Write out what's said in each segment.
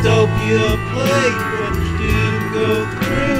dystopia plague, but you go through.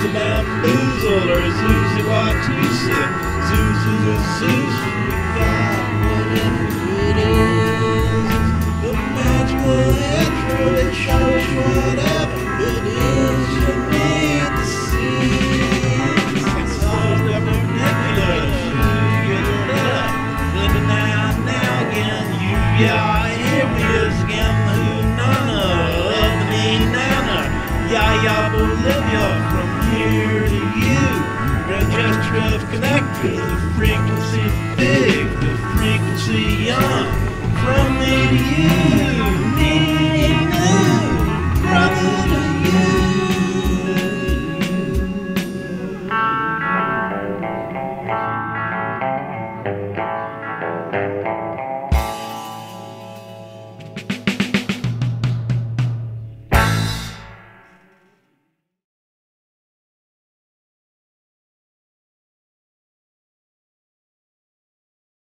Susie about boozler, Susie, what you said. Susie, Susie, Susie, near to you. Digestion of connector, the frequency big, the frequency young. From me to you.